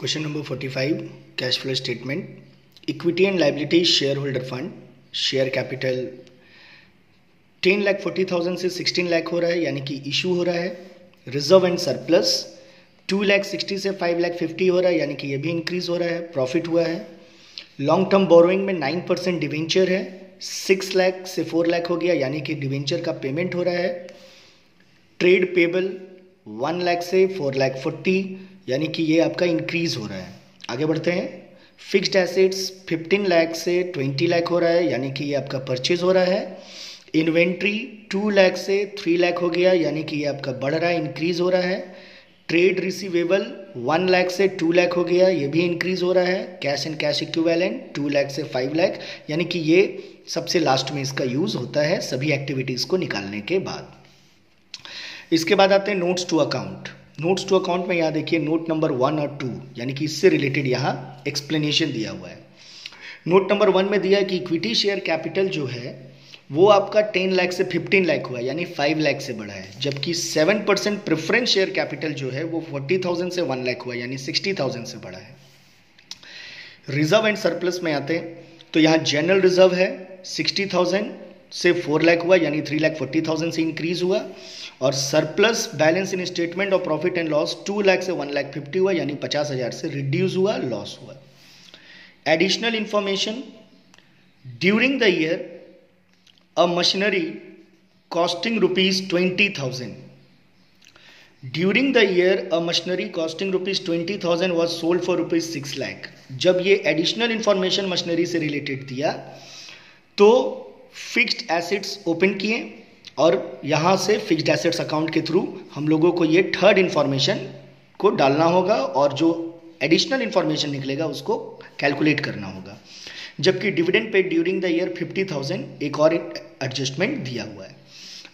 Question number 45 Cash flow statement. Equity and liability shareholder fund. Share capital 10 lakh forty thousand से 16 लाख हो रहा है, यानी कि इशू हो रहा है reserve and surplus two lakh sixty से फाइव लाख फिफ्टी हो रहा है, यानी कि ये भी इंक्रीज हो रहा है प्रॉफिट हुआ है लॉन्ग टर्म बोरोइंग में नाइन परसेंट डिवेंचर है सिक्स लाख से फोर लाख हो गया, यानी कि डिवेंचर का पेमेंट हो रहा है ट्रेड पेबल वन लाख से फोर लाख फोर्टी यानी कि ये आपका इंक्रीज हो रहा है। आगे बढ़ते हैं। फिक्स्ड एसेट्स 15 लाख से 20 लाख हो रहा है, यानी कि ये आपका परचेज हो रहा है। इन्वेंट्री 2 लाख से 3 लाख हो गया, यानी कि ये आपका बढ़ रहा है इंक्रीज हो रहा है। ट्रेड रिसीवेबल 1 लाख से 2 लाख हो गया, ये भी इंक्रीज हो रहा है। Cash and cash equivalent 2 lakh से 5 लाख यानी कि ये सबसे लास्ट में इसका यूज़ होता है सभी एक्टिविटीज़ को निकालने के बाद। इसके बाद आते हैं notes to account notes to account में यहाँ देखिए नोट नंबर वन और टू, यानी कि इससे रिलेटेड यहाँ एक्सप्लेनेशन दिया हुआ है। नोट नंबर वन में दिया है कि इक्विटी शेयर कैपिटल जो है, वो आपका टेन लाख से फिफ्टीन लाख हुआ यानी फाइव लाख से बढ़ा है। जबकि seven percent preference share capital जो है, वो फोर्टी थाउज़ेंड से वन लाख हुआ यानी सिक्सटी थाउज़ेंड से बढ़ा है। रिज़र्व एंड सरप्लस में आते हैं तो यहाँ जनरल रिज़र्व है सिक्सटी थाउज़ेंड से फोर लाख हुआ, यानी थ्री लाख फोर्टी थाउज़ेंड से इंक्रीज हुआ। और surplus balance in statement of profit and loss two lakh से वन लाख फिफ्टी हुआ, यानी पचास हज़ार से रिड्यूस हुआ लॉस हुआ। Additional information during the year a machinery costing rupees twenty thousand during the year a machinery costing rupees twenty thousand was sold for rupees six lakh जब ये एडिशनल इंफॉर्मेशन मशीनरी से related दिया तो fixed assets open किए और यहाँ से fixed assets account के थ्रू हम लोगों को ये थर्ड इन्फॉर्मेशन को डालना होगा और जो एडिशनल इन्फॉर्मेशन निकलेगा उसको कैलकुलेट करना होगा। जबकि dividend pay during the year fifty thousand एक और एडजस्टमेंट दिया हुआ है।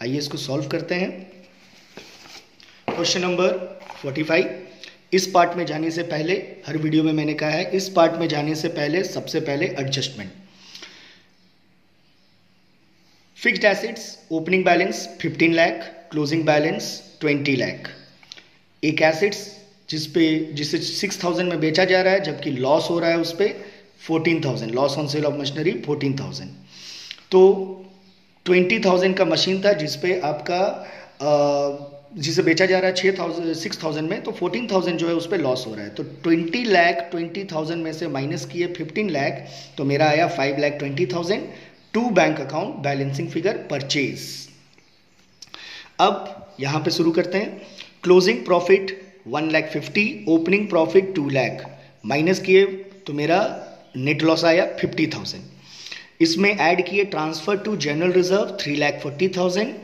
आइए इसको सॉल्व करते हैं। क्वेश्चन नंबर फोर्टी फाइव इस पार्ट में जाने से पहले, हर वीडियो में मैंने कहा है, इस पार्ट में जाने से पहले, सबसे पहले adjustment fixed assets opening balance 15 lakh closing balance 20 lakh एक एसेट्स जिस पे, जिसे 6000 में बेचा जा रहा है, जबकि लॉस हो रहा है उस पर 14000 loss on sale of machinery 14000 तो 20000 का मशीन था जिस पे आपका जिसे बेचा जा रहा है छः थाउज़ेंड सिक्स थाउज़ेंड में तो फोर्टीन थाउज़ेंड जो है उस पर लॉस हो रहा है. तो ट्वेंटी लैख ट्वेंटी थाउज़ेंड में से माइनस किए फिफ्टीन लैख तो मेरा आया five lakh twenty thousand to bank account balancing figure purchase. अब यहाँ पे शुरू करते हैं। Closing profit one lakh fifty, opening profit two lakh. Minus किए तो मेरा नेट लॉस आया फिफ्टी थाउज़ेंड। इसमें ऐड किए transfer to general reserve three lakh forty thousand.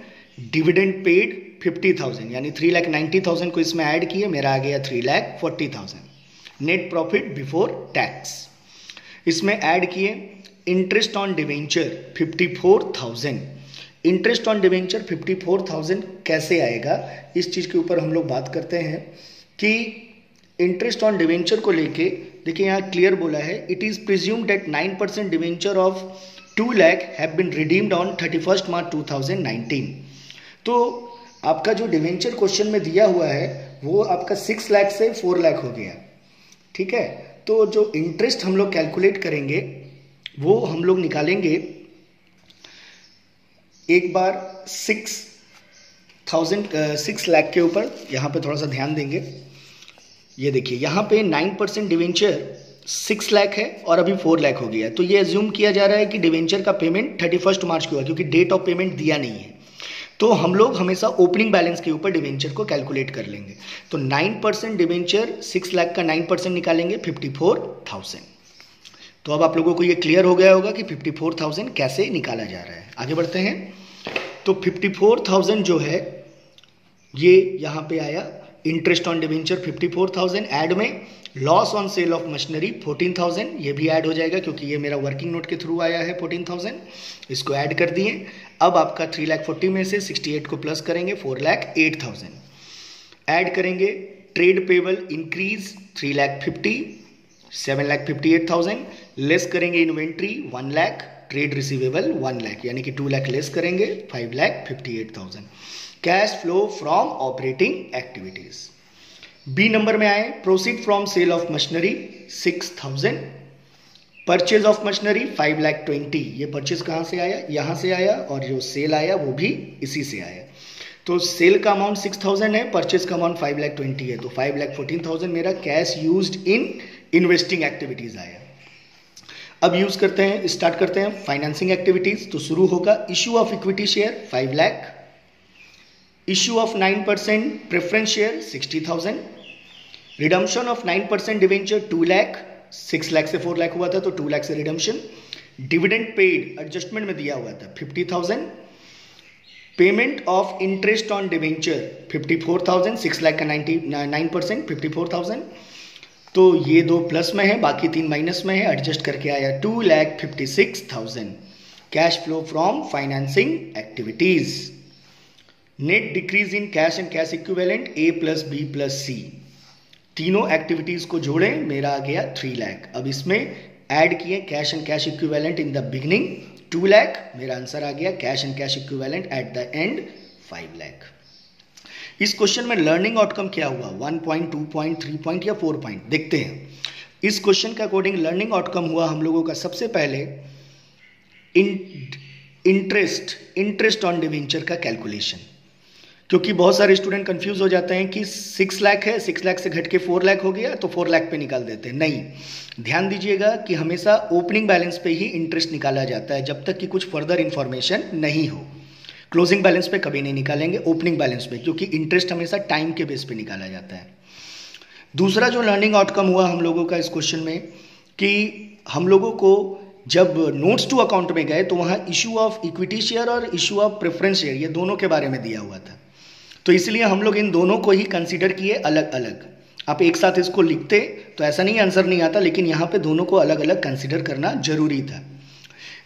Dividend paid fifty thousand, यानी थ्री लैख नाइन्टी थाउज़ेंड को इसमें ऐड किए, मेरा आ गया three lakh forty thousand. Net profit before tax. इसमें ऐड किए interest on debenture fifty four thousand interest on debenture fifty four thousand कैसे आएगा? इस चीज़ के ऊपर हम लोग बात करते हैं कि इंटरेस्ट ऑन डिवेंचर को लेके, देखिए यहाँ क्लियर बोला है it is presume that nine percent debenture of two lakh have been redeemed on thirty first March two thousand nineteen तो आपका जो डिवेंचर क्वेश्चन में दिया हुआ है, वो आपका सिक्स लैख से फोर लैख हो गया। ठीक है? तो जो इंटरेस्ट हम लोग कैलकुलेट करेंगे, वो हम लोग निकालेंगे एक बार सिक्स थाउज़ेंड सिक्स लैख के ऊपर। यहाँ पे थोड़ा सा ध्यान देंगे। ये देखिए, यहाँ पे nine percent debenture six lakh है और अभी फोर लैख हो गया है। तो ये एज्यूम किया जा रहा है कि डिवेंचर का पेमेंट थर्टी फ़र्स्ट मार्च को हुआ, क्योंकि डेट ऑफ़ पेमेंट दिया नहीं है। तो हम लोग हमेशा ओपनिंग बैलेंस के ऊपर डिवेंचर को कैलकुलेट कर लेंगे। तो nine percent debenture six lakh का नाइन परसेंट निकालेंगे फिफ्टी फोर थाउज़ेंड तो अब आप लोगों को ये क्लियर हो गया होगा कि 54,000 कैसे निकाला जा रहा है। आगे बढ़ते हैं। तो 54,000 जो है ये यहाँ पे आया। इंटरेस्ट ऑन डिवेंचर 54,000 ऐड में loss on sale of machinery 14,000 ये भी ऐड हो जाएगा क्योंकि ये मेरा वर्किंग नोट के थ्रू आया है 14,000 इसको ऐड कर दिए। अब आपका थ्री लाख फोर्टी में से 68 को प्लस करेंगे four lakh eight thousand add करेंगे trade payable increase three lakh fifty seven lakh fifty eight thousand less करेंगे inventory one lakh trade receivable one lakh यानी कि टू लाख लेस करेंगे five lakh fifty eight thousand cash flow from operating activities B number में आए proceed from sale of machinery six thousand purchase of machinery five lakh twenty ये purchase कहाँ से आया यहाँ से आया और जो सेल आया, वो भी इसी से आया। तो सेल का अमाउंट सिक्स थाउज़ेंड है परचेज का अमाउंट फाइव लैख ट्वेंटी है। तो फाइव लैख फोर्टीन थाउज़ेंड मेरा cash use in investing activities आया। अब यूज़ करते हैं स्टार्ट करते हैं फाइनेंसिंग एक्टिविटीज़ तो शुरू होगा issue of equity share five lakh nine percent preference share sixty thousand redemption of nine percent debenture two lakh six lakh से फोर लैख हुआ था तो टू लैख से रिडम्शन डिविडेंड पेड एडजस्टमेंट में दिया हुआ था fifty thousand payment of interest on debenture fifty four thousand six lakh का ninety nine percent fifty four thousand तो ये दो प्लस में है, बाकी तीन माइनस में है एडजस्ट करके आया two lakh fifty six thousand cash flow from financing activities net decrease in cash and cash equivalent A plus B plus C तीनों एक्टिविटीज़ को जोड़े, मेरा आ गया थ्री लैख अब इसमें ऐड किए cash and cash equivalent in the beginning two lakh मेरा आंसर आ गया cash and cash equivalent at the end five lakh इस क्वेश्चन में लर्निंग आउटकम क्या हुआ? One point two point three point या फोर पॉइंट देखते हैं। इस क्वेश्चन के अकॉर्डिंग लर्निंग आउटकम हुआ हम लोगों का सबसे पहले इंटरेस्ट इंटरेस्ट ऑन डिवेंचर का कैलकुलेशन क्योंकि बहुत सारे स्टूडेंट कंफ्यूज हो जाते हैं कि सिक्स लाख है सिक्स लाख से घट के फोर लाख हो गया तो फोर लाख पे निकाल देते हैं। नहीं, ध्यान दीजिएगा कि हमेशा ओपनिंग बैलेंस पे ही इंटरेस्ट निकाला जाता है, जब तक कि कुछ फर्दर इन्फॉर्मेशन नहीं हो। क्लोजिंग बैलेंस पे कभी नहीं निकालेंगे ओपनिंग बैलेंस पे, क्योंकि इंटरेस्ट हमेशा टाइम के बेस पे निकाला जाता है। दूसरा जो लर्निंग आउटकम हुआ हम लोगों का इस क्वेश्चन में, कि हम लोगों को जब नोट्स टू अकाउंट में गए तो वहाँ इशू ऑफ़ इक्विटी शेयर और इशू ऑफ़ प्रेफरेंस शेयर ये दोनों के बारे में दिया हुआ था। तो इसलिए हम लोग इन दोनों को ही कंसिडर किए अलग अलग आप एक साथ इसको लिखते तो ऐसा नहीं आंसर नहीं आता, लेकिन यहाँ पे दोनों को अलग अलग कंसिडर करना ज़रूरी था।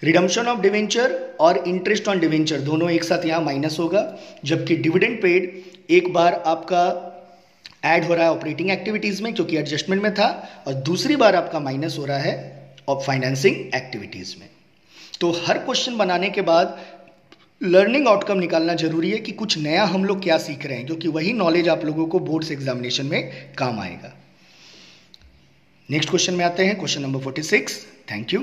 रिडम्शन ऑफ़ डिवेंचर और इंटरेस्ट ऑन डिवेंचर दोनों एक साथ यहाँ माइनस होगा, जबकि डिविडेंड पेड एक बार आपका ऐड हो रहा है ऑपरेटिंग एक्टिविटीज़ में, क्योंकि एडजस्टमेंट में था, और दूसरी बार आपका माइनस हो रहा है फाइनेंसिंग एक्टिविटीज़ में। तो हर क्वेश्चन बनाने के बाद लर्निंग आउटकम निकालना ज़रूरी है कि कुछ नया हम लोग क्या सीख रहे हैं क्योंकि वही नॉलेज आप लोगों को बोर्ड्स एग्जामिनेशन में काम आएगा। नेक्स्ट क्वेश्चन में आते हैं question number forty six thank you